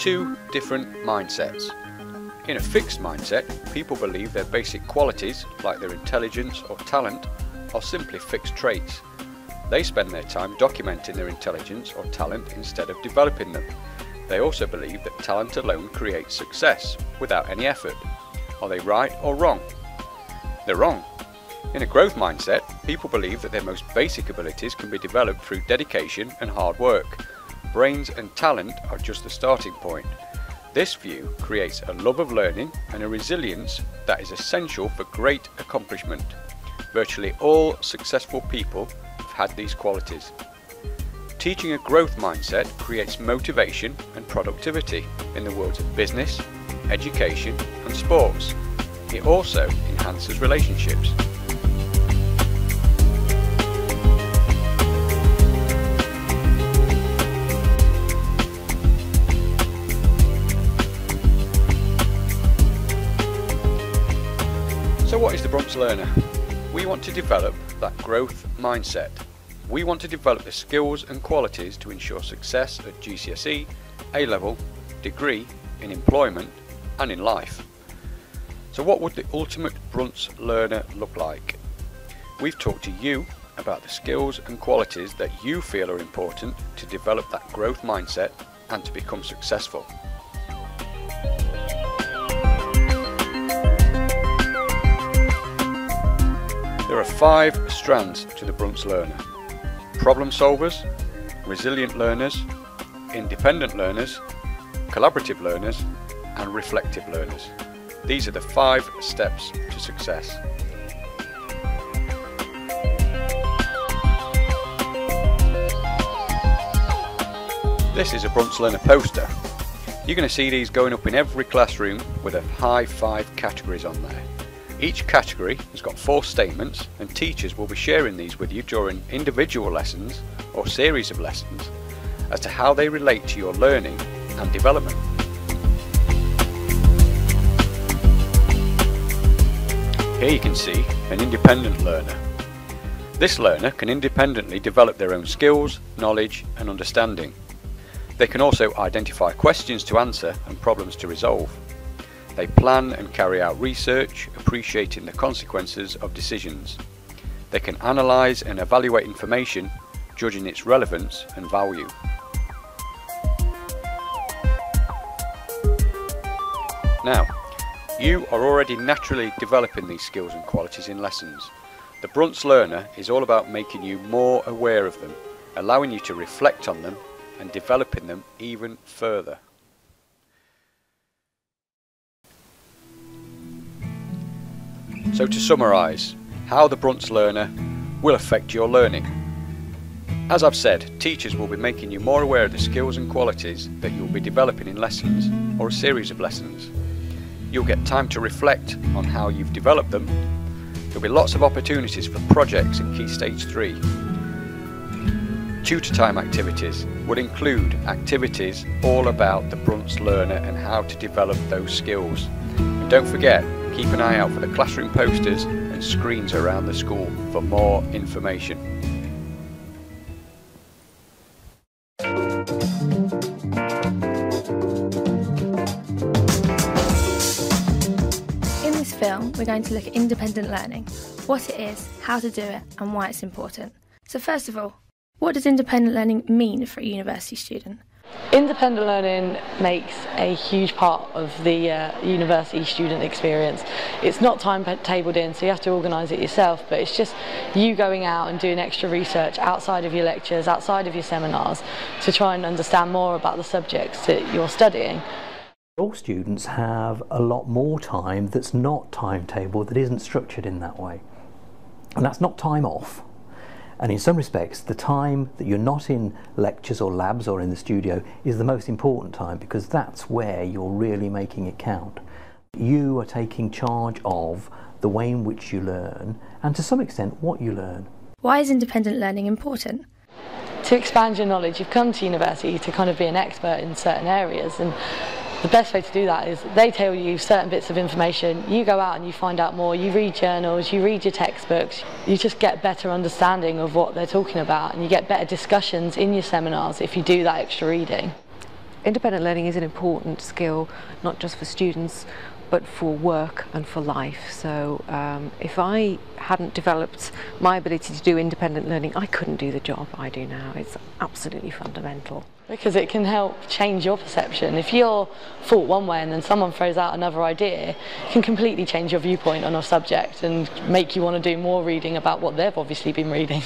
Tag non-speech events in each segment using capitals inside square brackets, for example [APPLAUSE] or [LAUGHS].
two different mindsets. In a fixed mindset, people believe their basic qualities, like their intelligence or talent, are simply fixed traits. They spend their time documenting their intelligence or talent instead of developing them. They also believe that talent alone creates success, without any effort. Are they right or wrong? They're wrong. In a growth mindset, people believe that their most basic abilities can be developed through dedication and hard work. Brains and talent are just the starting point. This view creates a love of learning and a resilience that is essential for great accomplishment. Virtually all successful people have had these qualities. Teaching a growth mindset creates motivation and productivity in the worlds of business, education and sports. It also enhances relationships. What is the Brunt's Learner? We want to develop that growth mindset. We want to develop the skills and qualities to ensure success at GCSE, A-level, degree, in employment and in life. So what would the ultimate Brunt's learner look like? We've talked to you about the skills and qualities that you feel are important to develop that growth mindset and to become successful. Five strands to the Brunt's learner. Problem solvers, resilient learners, independent learners, collaborative learners and reflective learners. These are the five steps to success. This is a Brunt's Learner poster. You're going to see these going up in every classroom with a high five categories on there. Each category has got four statements and teachers will be sharing these with you during individual lessons or series of lessons as to how they relate to your learning and development. Here you can see an independent learner. This learner can independently develop their own skills, knowledge and understanding. They can also identify questions to answer and problems to resolve. They plan and carry out research, appreciating the consequences of decisions. They can analyse and evaluate information, judging its relevance and value. Now, you are already naturally developing these skills and qualities in lessons. The Brunt's Learner is all about making you more aware of them, allowing you to reflect on them and developing them even further. So to summarise, how the Brunt's Learner will affect your learning. As I've said, teachers will be making you more aware of the skills and qualities that you'll be developing in lessons or a series of lessons. You'll get time to reflect on how you've developed them. There'll be lots of opportunities for projects in Key Stage 3. Tutor time activities will include activities all about the Brunt's Learner and how to develop those skills. Don't forget, keep an eye out for the classroom posters and screens around the school for more information. In this film, we're going to look at independent learning, what it is, how to do it, and why it's important. So, first of all, what does independent learning mean for a university student? Independent learning makes a huge part of the uh, university student experience. It's not timetabled in, so you have to organise it yourself, but it's just you going out and doing extra research outside of your lectures, outside of your seminars, to try and understand more about the subjects that you're studying. All students have a lot more time that's not timetabled, that isn't structured in that way. And that's not time off. And in some respects, the time that you're not in lectures or labs or in the studio is the most important time because that's where you're really making it count. You are taking charge of the way in which you learn and to some extent what you learn. Why is independent learning important? To expand your knowledge, you've come to university to kind of be an expert in certain areas and the best way to do that is they tell you certain bits of information, you go out and you find out more, you read journals, you read your textbooks, you just get better understanding of what they're talking about and you get better discussions in your seminars if you do that extra reading. independent learning is an important skill, not just for students, but for work and for life. So um, if I hadn't developed my ability to do independent learning, I couldn't do the job I do now. It's absolutely fundamental. Because it can help change your perception. If you're thought one way and then someone throws out another idea, it can completely change your viewpoint on a subject and make you want to do more reading about what they've obviously been reading.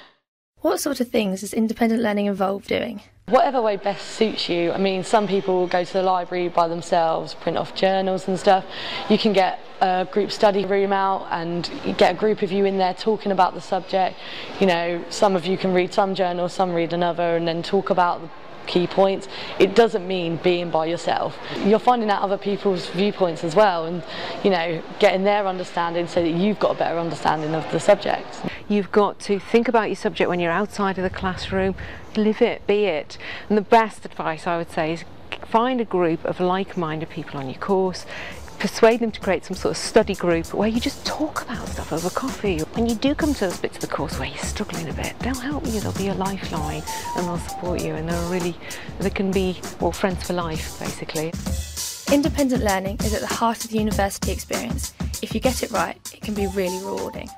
[LAUGHS] what sort of things does independent learning involve doing? Whatever way best suits you. I mean, some people go to the library by themselves, print off journals and stuff. You can get a group study room out and get a group of you in there talking about the subject. You know, some of you can read some journal, some read another, and then talk about the key points. It doesn't mean being by yourself. You're finding out other people's viewpoints as well and, you know, getting their understanding so that you've got a better understanding of the subject. You've got to think about your subject when you're outside of the classroom, live it, be it. And the best advice I would say is find a group of like-minded people on your course persuade them to create some sort of study group where you just talk about stuff over coffee. When you do come to those bits of the course where you're struggling a bit, they'll help you, they'll be a lifeline and they'll support you and they're really, they can be, well, friends for life, basically. Independent learning is at the heart of the university experience. If you get it right, it can be really rewarding.